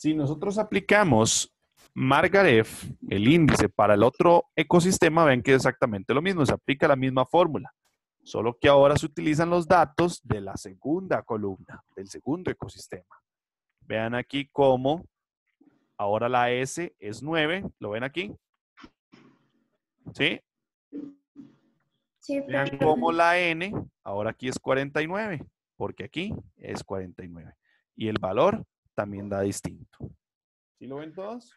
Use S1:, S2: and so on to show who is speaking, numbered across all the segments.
S1: Si nosotros aplicamos Margaret, el índice para el otro ecosistema, ven que es exactamente lo mismo, se aplica la misma fórmula, solo que ahora se utilizan los datos de la segunda columna, del segundo ecosistema. Vean aquí cómo ahora la S es 9, ¿lo ven aquí? ¿Sí?
S2: Sí,
S1: Vean cómo la N ahora aquí es 49, porque aquí es 49. Y el valor también da distinto. ¿Sí lo ven todos?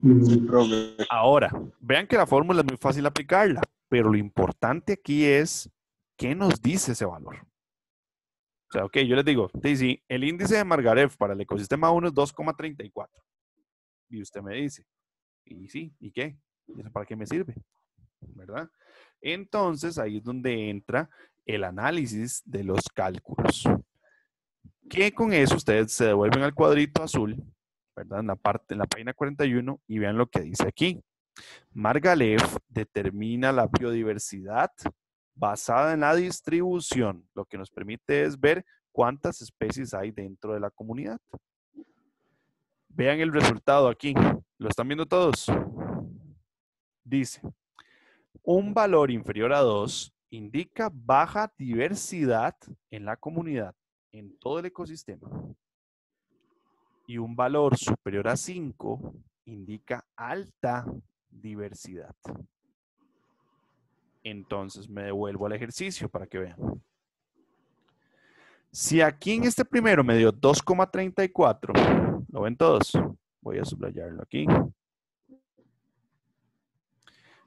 S3: Sí, profe.
S1: Ahora, vean que la fórmula es muy fácil aplicarla, pero lo importante aquí es qué nos dice ese valor. O sea, ok, yo les digo, Daisy, el índice de Margaret para el ecosistema 1 es 2,34. Y usted me dice, y sí, ¿y qué? ¿Y eso para qué me sirve? ¿Verdad? Entonces, ahí es donde entra el análisis de los cálculos. Que con eso ustedes se devuelven al cuadrito azul, ¿verdad? En la parte, en la página 41 y vean lo que dice aquí. Margalef determina la biodiversidad basada en la distribución. Lo que nos permite es ver cuántas especies hay dentro de la comunidad. Vean el resultado aquí. ¿Lo están viendo todos? Dice, un valor inferior a 2 indica baja diversidad en la comunidad, en todo el ecosistema. Y un valor superior a 5 indica alta diversidad. Entonces me devuelvo al ejercicio para que vean. Si aquí en este primero me dio 2,34, ¿lo ven todos? Voy a subrayarlo aquí.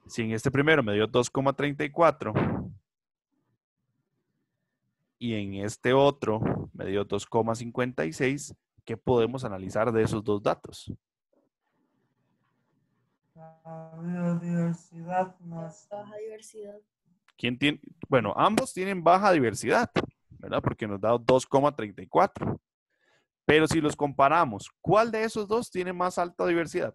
S1: Si en este primero me dio 2,34 y en este otro me dio 2,56, ¿qué podemos analizar de esos dos datos?
S4: La biodiversidad más.
S2: Baja diversidad.
S1: ¿Quién tiene? Bueno, ambos tienen baja diversidad, ¿verdad? Porque nos da 2,34. Pero si los comparamos, ¿cuál de esos dos tiene más alta diversidad?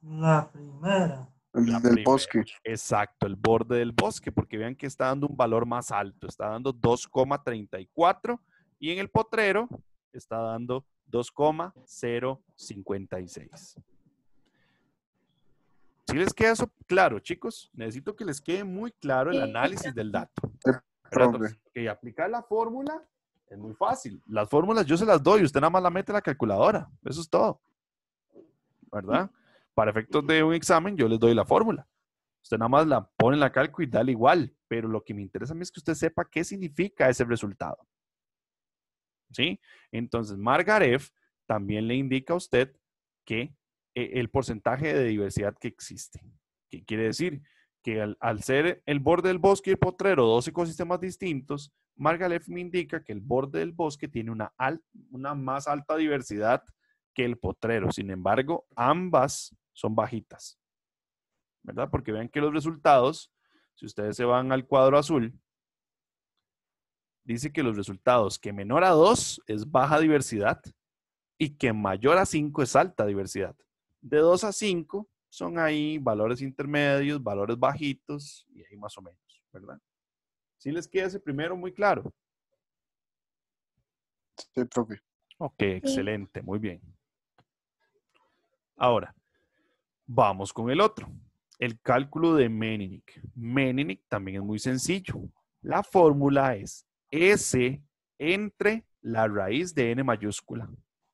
S4: La primera.
S3: El
S1: La
S3: del
S1: primera.
S3: bosque.
S1: Exacto, el borde del bosque, porque vean que está dando un valor más alto, está dando 2,34 y en el potrero está dando 2,056. ¿Sí les queda eso claro, chicos? Necesito que les quede muy claro el análisis del dato. Que aplicar la fórmula es muy fácil. Las fórmulas yo se las doy, usted nada más la mete a la calculadora. Eso es todo. ¿Verdad? Para efectos de un examen, yo les doy la fórmula. Usted nada más la pone en la calco y dale igual. Pero lo que me interesa a mí es que usted sepa qué significa ese resultado. ¿Sí? Entonces, Margaret también le indica a usted que eh, el porcentaje de diversidad que existe. ¿Qué quiere decir? Que al, ser el borde del bosque y el potrero dos ecosistemas distintos, Margalef me indica que el borde del bosque tiene una más alta diversidad que el potrero. Sin embargo, ambas son bajitas. ¿Verdad? Porque vean que los resultados, si ustedes se van al cuadro azul, dice que los resultados que menor a 2 es baja diversidad y que mayor a 5 es alta diversidad. De 2 a 5 son ahí valores intermedios, valores bajitos y ahí más o menos, ¿verdad? ¿Sí les queda ese primero muy claro?
S3: Sí, profe.
S1: Ok, excelente, muy bien. Ahora, vamos con el otro. El cálculo de Meninic. Meninic también es muy sencillo. La fórmula es S entre la raíz de n mayúscula.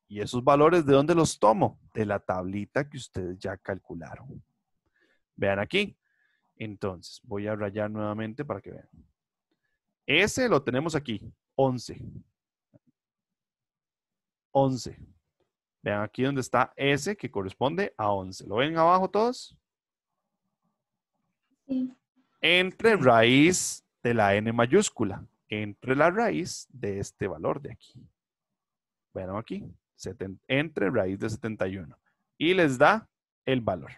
S1: ¿Y esos valores de dónde los tomo? De la tablita que ustedes ya calcularon. Vean aquí. Entonces, voy a rayar nuevamente para que vean. S lo tenemos aquí, 11. 11. Vean aquí donde está S que corresponde a 11. ¿Lo ven abajo todos?
S2: Sí.
S1: Entre raíz de la n mayúscula. Entre la raíz de este valor de aquí. Vean aquí. entre raíz de 71. Y les da el valor.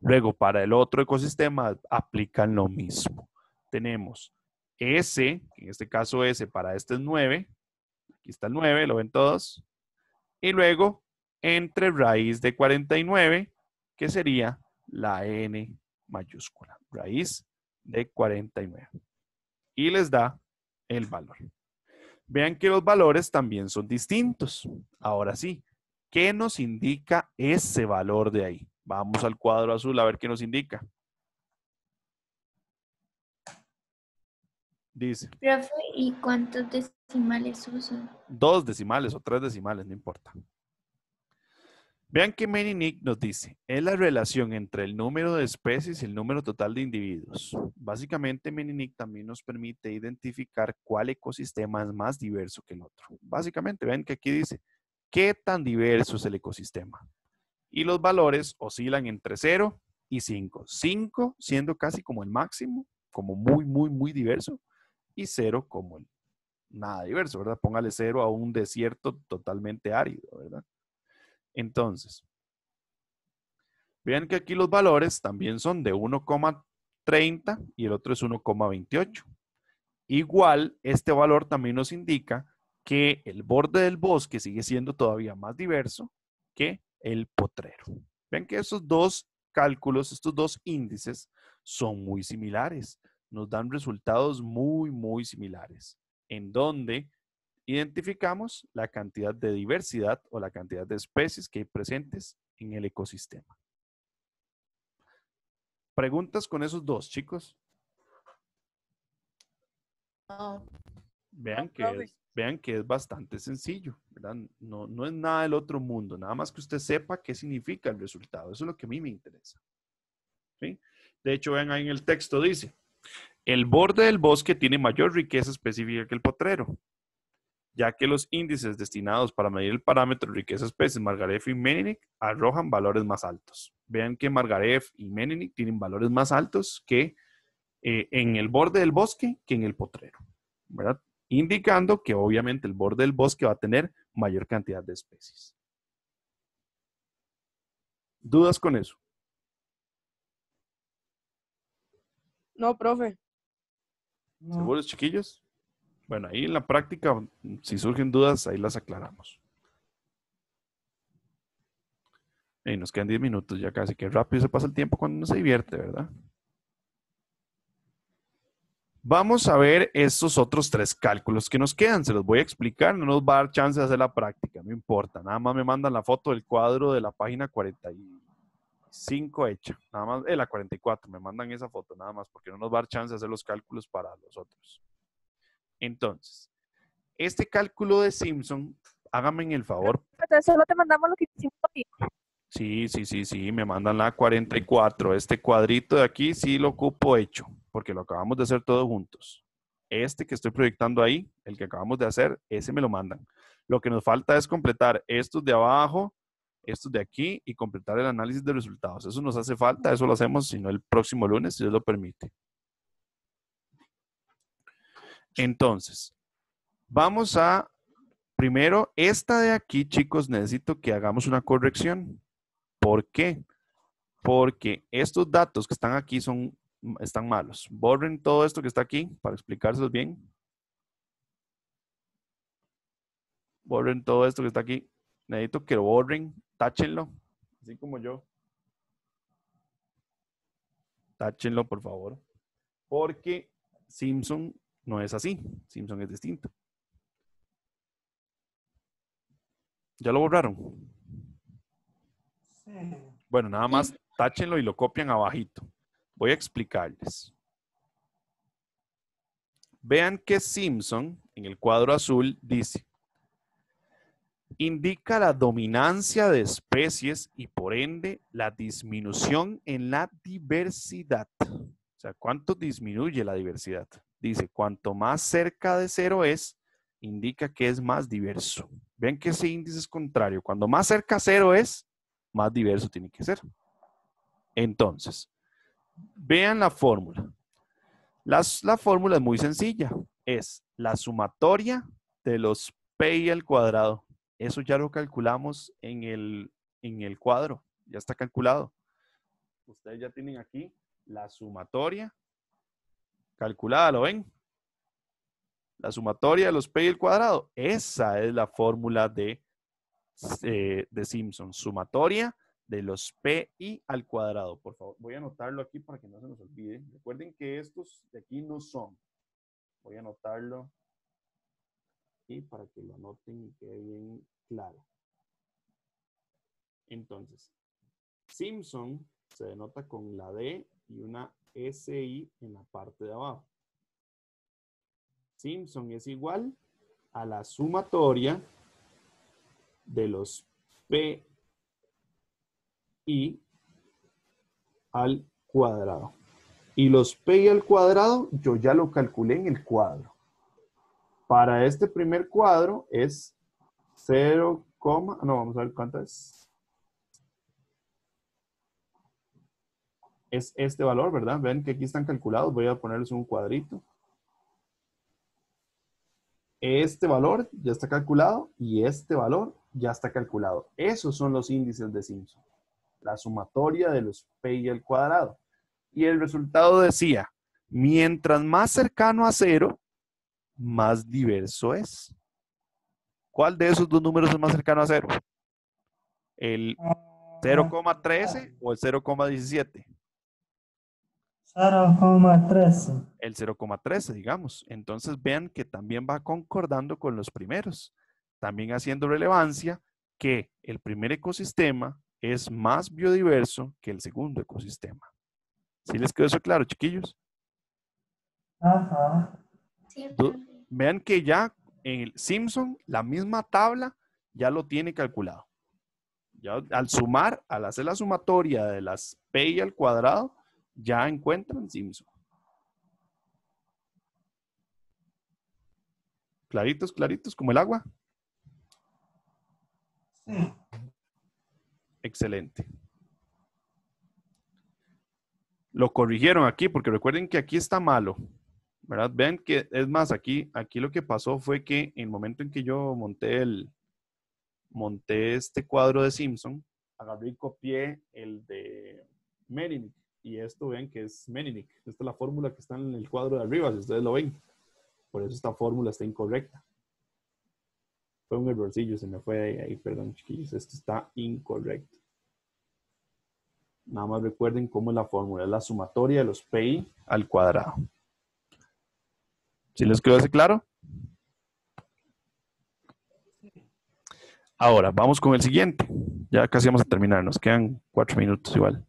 S1: Luego, para el otro ecosistema, aplican lo mismo. Tenemos S, en este caso S para este es 9. Aquí está el 9, lo ven todos. Y luego, entre raíz de 49, que sería la n mayúscula. Raíz de 49. Y les da el valor. Vean que los valores también son distintos. Ahora sí, ¿qué nos indica ese valor de ahí? Vamos al cuadro azul a ver qué nos indica. Dice,
S2: Profe, ¿y cuántos decimales usan?
S1: dos decimales o tres decimales, no importa. Vean que Nick nos dice, es la relación entre el número de especies y el número total de individuos. Básicamente, Nick también nos permite identificar cuál ecosistema es más diverso que el otro. Básicamente, vean que aquí dice, ¿qué tan diverso es el ecosistema? Y los valores oscilan entre 0 y 5. 5 siendo casi como el máximo, como muy, muy, muy diverso, y 0 como nada diverso, ¿verdad? Póngale 0 a un desierto totalmente árido, ¿verdad? Entonces, vean que aquí los valores también son de 1,30 y el otro es 1,28. Igual, este valor también nos indica que el borde del bosque sigue siendo todavía más diverso que el potrero. Vean que esos dos cálculos, estos dos índices, son muy similares. Nos dan resultados muy, muy similares, en donde identificamos la cantidad de diversidad o la cantidad de especies que hay presentes en el ecosistema. ¿Preguntas con esos dos, chicos? Vean que, es, vean que es bastante sencillo, ¿verdad? No, no es nada del otro mundo, nada más que usted sepa qué significa el resultado. Eso es lo que a mí me interesa. ¿sí? De hecho, vean ahí en el texto dice, el borde del bosque tiene mayor riqueza específica que el potrero, ya que los índices destinados para medir el parámetro riqueza especies Margareff y Meninick arrojan valores más altos. Vean que Margareff y Meninick tienen valores más altos que eh, en el borde del bosque que en el potrero, ¿verdad? Indicando que obviamente el borde del bosque va a tener mayor cantidad de especies. ¿Dudas con eso?
S5: No, profe.
S4: No.
S1: ¿Seguros, chiquillos? Bueno, ahí en la práctica, si surgen dudas, ahí las aclaramos. Y nos quedan 10 minutos ya casi, que rápido se pasa el tiempo cuando uno se divierte, ¿verdad? Vamos a ver estos otros tres cálculos que nos quedan. Se los voy a explicar, no nos va a dar chance de hacer la práctica, no importa. Nada más me mandan la foto del cuadro de la página 45 hecha. Nada más, eh, la 44, me mandan esa foto, nada más, porque no nos va a dar chance de hacer los cálculos para los otros. Entonces, este cálculo de Simpson, hágame el favor.
S5: Entonces solo te mandamos lo que hicimos hoy.
S1: Sí, sí, sí, sí, me mandan la 44. Este cuadrito de aquí sí lo ocupo hecho, porque lo acabamos de hacer todos juntos. Este que estoy proyectando ahí, el que acabamos de hacer, ese me lo mandan. Lo que nos falta es completar estos de abajo, estos de aquí y completar el análisis de resultados. Eso nos hace falta, eso lo hacemos, si no el próximo lunes, si Dios lo permite. Entonces, vamos a, primero, esta de aquí, chicos, necesito que hagamos una corrección. ¿Por qué? Porque estos datos que están aquí son, están malos. Borren todo esto que está aquí para explicárselos bien. Borren todo esto que está aquí. Necesito que lo borren, táchenlo, así como yo. Táchenlo, por favor. Porque Simpson no es así. Simpson es distinto. ¿Ya lo borraron?
S4: Sí.
S1: Bueno, nada más táchenlo y lo copian abajito. Voy a explicarles. Vean que Simpson en el cuadro azul dice, indica la dominancia de especies y por ende la disminución en la diversidad. O sea, ¿cuánto disminuye la diversidad? Dice, cuanto más cerca de cero es, indica que es más diverso. Ven que ese índice es contrario. Cuando más cerca cero es, más diverso tiene que ser. Entonces, vean la fórmula. La fórmula es muy sencilla. Es la sumatoria de los pi al cuadrado. Eso ya lo calculamos en el, en el cuadro. Ya está calculado. Ustedes ya tienen aquí la sumatoria calculada, ¿lo ven? La sumatoria de los pi al cuadrado. Esa es la fórmula de, eh, de Simpson. Sumatoria de los pi al cuadrado. Por favor, voy a anotarlo aquí para que no se nos olvide. Recuerden que estos de aquí no son. Voy a anotarlo. Y para que lo anoten y quede bien claro. Entonces, Simpson se denota con la D y una SI en la parte de abajo. Simpson es igual a la sumatoria de los P y al cuadrado. Y los P al cuadrado yo ya lo calculé en el cuadro. Para este primer cuadro es 0, no, vamos a ver cuánto es. Es este valor, ¿verdad? Ven que aquí están calculados. Voy a ponerles un cuadrito. Este valor ya está calculado y este valor ya está calculado. Esos son los índices de Simpson. La sumatoria de los P al cuadrado. Y el resultado decía, mientras más cercano a cero, más diverso es. ¿Cuál de esos dos números es más cercano a cero? ¿El 0,13 o el 0,17?
S4: 0,13.
S1: El 0,13, digamos. Entonces vean que también va concordando con los primeros, también haciendo relevancia que el primer ecosistema es más biodiverso que el segundo ecosistema. ¿Sí les quedó eso claro, chiquillos?
S4: Ajá.
S2: Sí.
S1: Vean que ya en el Simpson, la misma tabla ya lo tiene calculado. Ya al sumar, al hacer la sumatoria de las P al cuadrado, ya encuentran Simpson. Claritos, claritos, como el agua. Excelente. Lo corrigieron aquí porque recuerden que aquí está malo. ¿Verdad? Ven que es más, aquí, aquí lo que pasó fue que en el momento en que yo monté el monté este cuadro de Simpson, agarré y copié el de Merinick. Y esto ven que es Merinick. Esta es la fórmula que está en el cuadro de arriba, si ustedes lo ven. Por eso esta fórmula está incorrecta. Fue un errorcillo, se me fue ahí, ahí, perdón, chiquillos. Esto está incorrecto. Nada más recuerden cómo es la fórmula. Es la sumatoria de los PI al cuadrado. ¿Sí les quedó ese claro? Ahora, vamos con el siguiente. Ya casi vamos a terminar. Nos quedan cuatro minutos igual.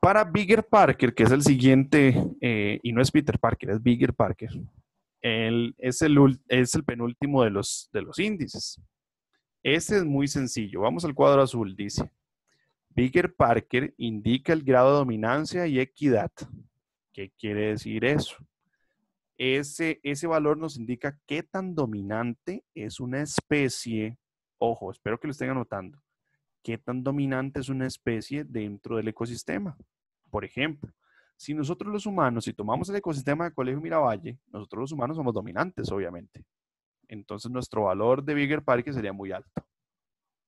S1: Para Bigger Parker, que es el siguiente, eh, y no es Peter Parker, es Bigger Parker, el, es el penúltimo de los, de los índices. Ese es muy sencillo. Vamos al cuadro azul. Dice, Bigger Parker indica el grado de dominancia y equidad. ¿Qué quiere decir eso? Ese, ese valor nos indica qué tan dominante es una especie. Ojo, espero que lo estén anotando. ¿Qué tan dominante es una especie dentro del ecosistema? Por ejemplo, si nosotros los humanos, si tomamos el ecosistema de Colegio Miravalle, nosotros los humanos somos dominantes, obviamente. Entonces nuestro valor de Bigger Parker sería muy alto.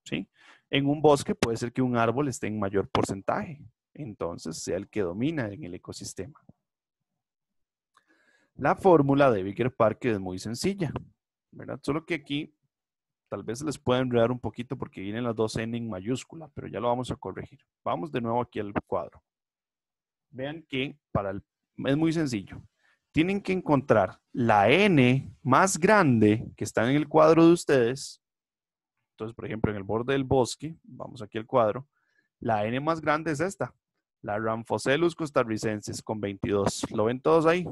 S1: ¿Sí? En un bosque puede ser que un árbol esté en mayor porcentaje. Entonces sea el que domina en el ecosistema. La fórmula de Bigger Parker es muy sencilla, ¿verdad? Solo que aquí tal vez les pueda enredar un poquito porque vienen las dos N en mayúscula, pero ya lo vamos a corregir. Vamos de nuevo aquí al cuadro. Vean que para el, es muy sencillo. Tienen que encontrar la N más grande que está en el cuadro de ustedes. Entonces, por ejemplo, en el borde del bosque, vamos aquí al cuadro, la N más grande es esta, la Ramphocellus costarricensis con 22. ¿Lo ven todos ahí?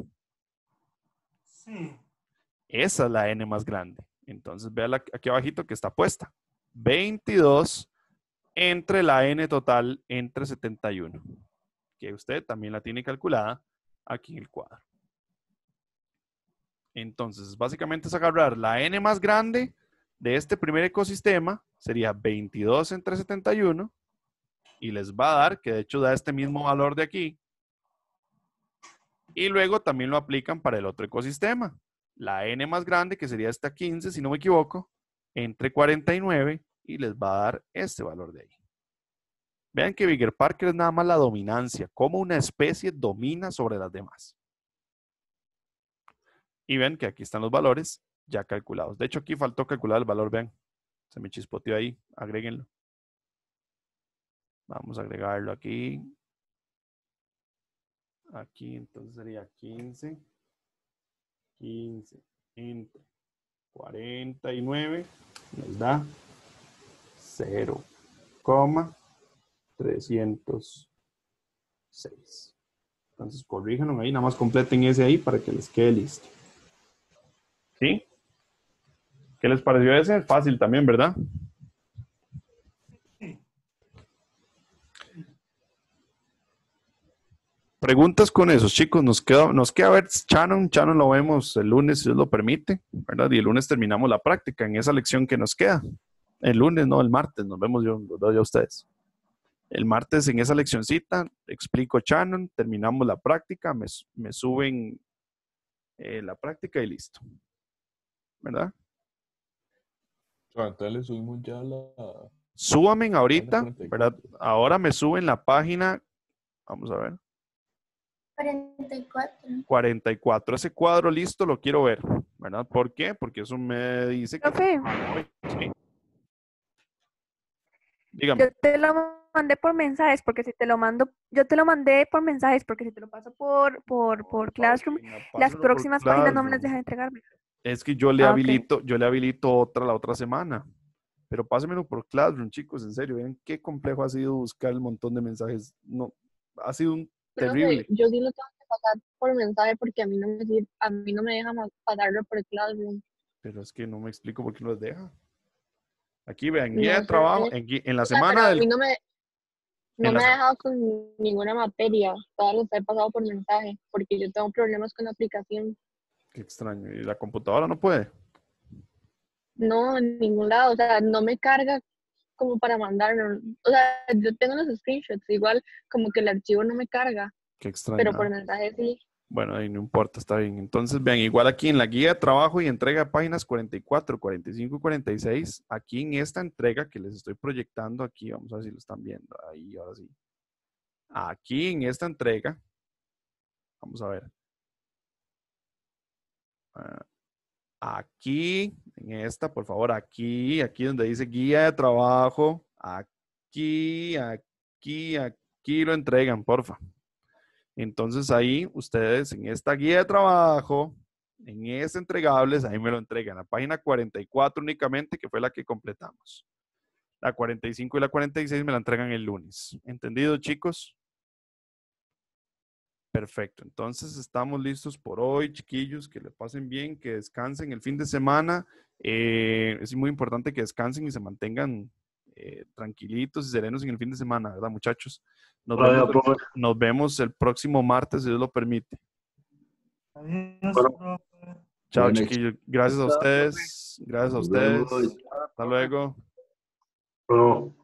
S1: Esa es la N más grande. Entonces, vea aquí abajito que está puesta. 22 entre la N total entre 71. Que usted también la tiene calculada aquí en el cuadro. Entonces, básicamente es agarrar la N más grande de este primer ecosistema, sería 22 entre 71, y les va a dar, que de hecho da este mismo valor de aquí, y luego también lo aplican para el otro ecosistema. La n más grande, que sería esta 15, si no me equivoco, entre 49 y les va a dar este valor de ahí. Vean que Bigger Parker es nada más la dominancia, cómo una especie domina sobre las demás. Y ven que aquí están los valores ya calculados. De hecho, aquí faltó calcular el valor, vean. Se me chispoteó ahí, agréguenlo. Vamos a agregarlo aquí. Aquí entonces sería 15. 15 entre 49 nos da 0,306. Entonces, corríjanlo ahí, nada más completen ese ahí para que les quede listo. ¿Sí? ¿Qué les pareció ese? Fácil también, ¿verdad? Preguntas con esos chicos, nos queda, nos queda ver Shannon, Shannon lo vemos el lunes, si Dios lo permite, ¿verdad? Y el lunes terminamos la práctica en esa lección que nos queda. El lunes, no, el martes, nos vemos yo, los doy a ustedes. El martes en esa leccioncita explico Shannon, terminamos la práctica, me, me suben eh, la práctica y listo. ¿Verdad?
S6: Entonces le subimos ya la...
S1: Súbanme ahorita,
S6: 44.
S1: ¿verdad? Ahora me suben la página, vamos a ver,
S2: 44.
S1: 44. Ese cuadro listo lo quiero ver, ¿verdad? ¿Por qué? Porque eso me dice que...
S5: Profe,
S1: Sí. Dígame.
S5: yo te lo mandé por mensajes porque si te lo mando, yo te lo mandé por mensajes porque si te lo paso por, por, por Classroom, las
S1: por
S5: próximas páginas no me las
S1: Classroom.
S5: dejan entregarme.
S1: Es que yo le
S5: Ah,
S1: habilito, yo le habilito otra la otra semana. Pero pásenmelo por Classroom, chicos, en serio. Vean qué complejo ha sido buscar el montón de mensajes. No, ha sido un Terrible.
S7: yo sí lo tengo que pasar por mensaje porque a mí no me a mí no me deja pasarlo por Classroom.
S1: Pero es que no me explico por qué no les deja. Aquí vean,
S7: No
S1: guía de trabajo, en, la
S7: O sea, pero
S1: semana
S7: a mí
S1: del...
S7: no me no ha dejado con ninguna materia, todas las he pasado por mensaje porque yo tengo problemas con la aplicación.
S1: Qué extraño. ¿Y la computadora no puede?
S7: No, en ningún lado, o sea, no me carga como para mandarlo. O sea, yo tengo los screenshots, igual como que el archivo no me carga,
S1: Qué extraño.
S7: pero
S1: ah.
S7: por mensaje sí.
S1: Bueno, ahí no importa, está bien. Entonces, vean, igual aquí en la guía de trabajo y entrega de páginas 44, 45 y 46, aquí en esta entrega que les estoy proyectando aquí, vamos a ver si lo están viendo. Ahí, ahora sí. Aquí en esta entrega, vamos a ver. Aquí, en esta, por favor, aquí, aquí donde dice guía de trabajo, aquí, aquí, aquí lo entregan, porfa. Entonces ahí ustedes en esta guía de trabajo, en este entregables, ahí me lo entregan. La página 44 únicamente, que fue la que completamos. La 45 y la 46 me la entregan el lunes. ¿Entendido, chicos? Perfecto. Entonces estamos listos por hoy, chiquillos. Que le pasen bien, que descansen el fin de semana. Eh, es muy importante que descansen y se mantengan eh, tranquilitos y serenos en el fin de semana, ¿verdad, muchachos? Nos vemos,
S3: profe.
S1: nos vemos el próximo martes, si Dios lo permite.
S4: Adiós,
S3: Bueno.
S4: profe.
S1: Chao, chiquillos. Gracias a ustedes. Gracias a ustedes. Hasta luego.
S3: Bueno.